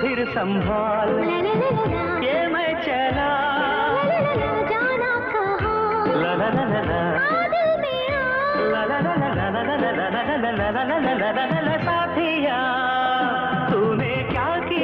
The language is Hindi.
फिर संभाल ये मैं चला ला ला ला, जाना कहाँ ला ला ला ला ला ला ला ला ला ला ला ला ला ला ला साथिया